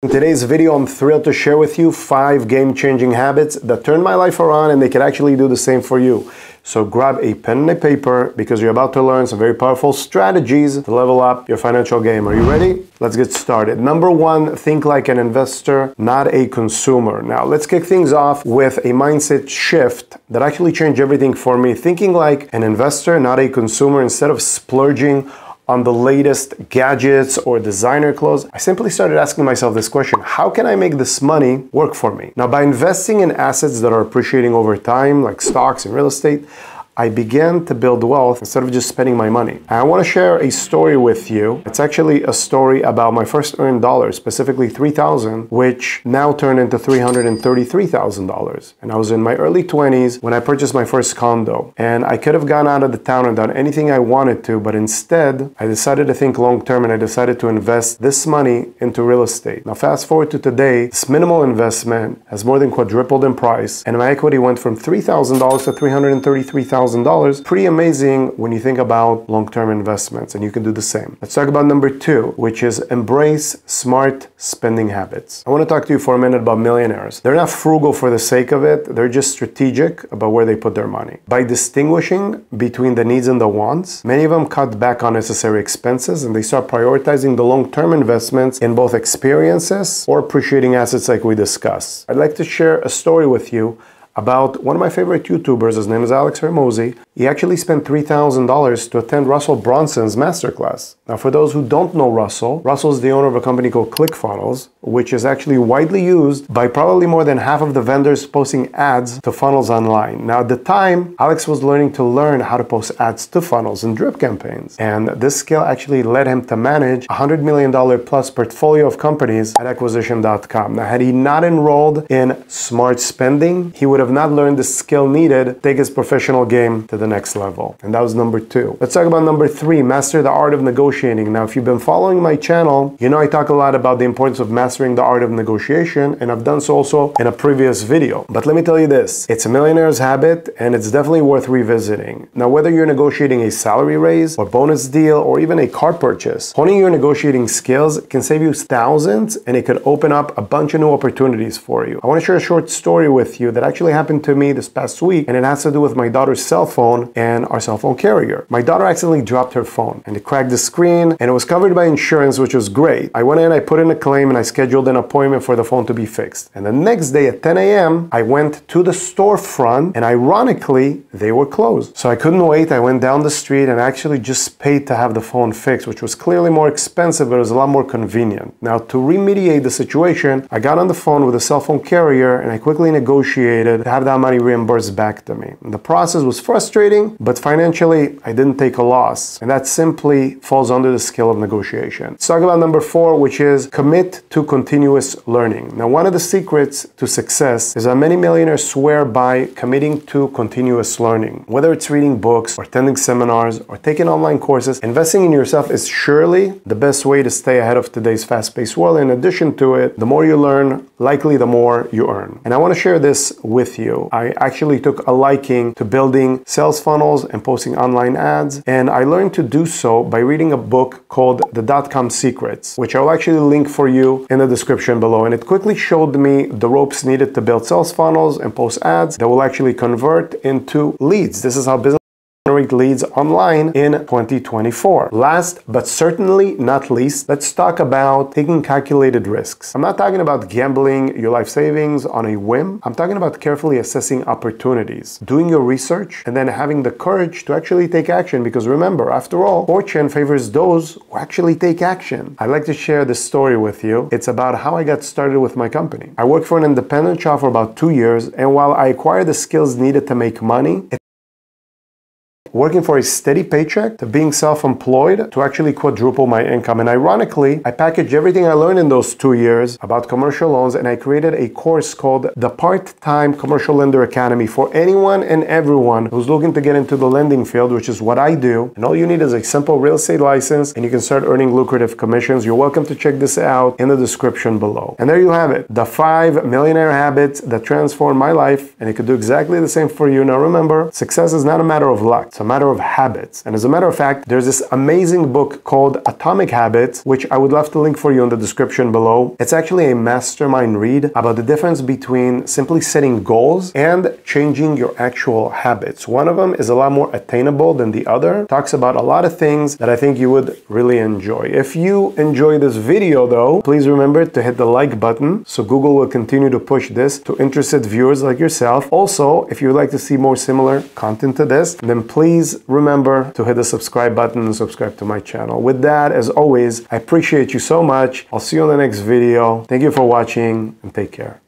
In today's video, I'm thrilled to share with you five game-changing habits that turned my life around and they can actually do the same for you. So grab a pen and a paper because you're about to learn some very powerful strategies to level up your financial game. Are you ready? Let's get started. Number one, think like an investor, not a consumer. Now, let's kick things off with a mindset shift that actually changed everything for me. Thinking like an investor, not a consumer, instead of splurging on the latest gadgets or designer clothes, I simply started asking myself this question How can I make this money work for me? Now, by investing in assets that are appreciating over time, like stocks and real estate, I began to build wealth instead of just spending my money. And I want to share a story with you. It's actually a story about my first earned dollars, specifically 3000 which now turned into $333,000. And I was in my early 20s when I purchased my first condo. And I could have gone out of the town and done anything I wanted to, but instead, I decided to think long term and I decided to invest this money into real estate. Now, fast forward to today, this minimal investment has more than quadrupled in price, and my equity went from $3,000 to $333,000 $1,000. Pretty amazing when you think about long-term investments and you can do the same. Let's talk about number two, which is embrace smart spending habits. I want to talk to you for a minute about millionaires. They're not frugal for the sake of it. They're just strategic about where they put their money. By distinguishing between the needs and the wants, many of them cut back on necessary expenses and they start prioritizing the long-term investments in both experiences or appreciating assets like we discussed. I'd like to share a story with you about one of my favorite YouTubers. His name is Alex Hormozi. He actually spent $3,000 to attend Russell Brunson's masterclass. Now, for those who don't know Russell, Russell is the owner of a company called ClickFunnels, which is actually widely used by probably more than half of the vendors posting ads to funnels online. Now, at the time, Alex was learning to learn how to post ads to funnels and drip campaigns. And this skill actually led him to manage a $100 million plus portfolio of companies at acquisition.com. Now, had he not enrolled in smart spending, he would have have not learned the skill needed take his professional game to the next level. And that was number two. Let's talk about number three, master the art of negotiating. Now, if you've been following my channel, you know I talk a lot about the importance of mastering the art of negotiation, and I've done so also in a previous video. But let me tell you this, it's a millionaire's habit, and it's definitely worth revisiting. Now, whether you're negotiating a salary raise or bonus deal or even a car purchase, honing your negotiating skills can save you thousands and it could open up a bunch of new opportunities for you. I want to share a short story with you that actually happened to me this past week, and it has to do with my daughter's cell phone and our cell phone carrier. My daughter accidentally dropped her phone, and it cracked the screen, and it was covered by insurance, which was great. I went in, I put in a claim, and I scheduled an appointment for the phone to be fixed. And the next day at 10 a.m., I went to the storefront, and ironically, they were closed. So I couldn't wait. I went down the street and actually just paid to have the phone fixed, which was clearly more expensive, but it was a lot more convenient. Now, to remediate the situation, I got on the phone with a cell phone carrier, and I quickly negotiated have that money reimbursed back to me. The process was frustrating, but financially, I didn't take a loss. And that simply falls under the skill of negotiation. Let's talk about number four, which is commit to continuous learning. Now, one of the secrets to success is that many millionaires swear by committing to continuous learning. Whether it's reading books or attending seminars or taking online courses, investing in yourself is surely the best way to stay ahead of today's fast-paced world. In addition to it, the more you learn, likely the more you earn. And I want to share this with you. I actually took a liking to building sales funnels and posting online ads. And I learned to do so by reading a book called The Dot-Com Secrets, which I'll actually link for you in the description below. And it quickly showed me the ropes needed to build sales funnels and post ads that will actually convert into leads. This is how business generate leads online in 2024. Last but certainly not least, let's talk about taking calculated risks. I'm not talking about gambling your life savings on a whim. I'm talking about carefully assessing opportunities, doing your research, and then having the courage to actually take action. Because remember, after all, fortune favors those who actually take action. I'd like to share this story with you. It's about how I got started with my company. I worked for an independent shop for about two years, and while I acquired the skills needed to make money, working for a steady paycheck to being self-employed to actually quadruple my income. And ironically, I packaged everything I learned in those two years about commercial loans and I created a course called the Part-Time Commercial Lender Academy for anyone and everyone who's looking to get into the lending field, which is what I do. And all you need is a simple real estate license and you can start earning lucrative commissions. You're welcome to check this out in the description below. And there you have it, the five millionaire habits that transformed my life and it could do exactly the same for you. Now remember, success is not a matter of luck It's a matter of habits. And as a matter of fact, there's this amazing book called Atomic Habits, which I would love to link for you in the description below. It's actually a mastermind read about the difference between simply setting goals and changing your actual habits. One of them is a lot more attainable than the other. Talks about a lot of things that I think you would really enjoy. If you enjoy this video though, please remember to hit the like button so Google will continue to push this to interested viewers like yourself. Also, if you would like to see more similar content to this, then please remember to hit the subscribe button and subscribe to my channel. With that, as always, I appreciate you so much. I'll see you on the next video. Thank you for watching and take care.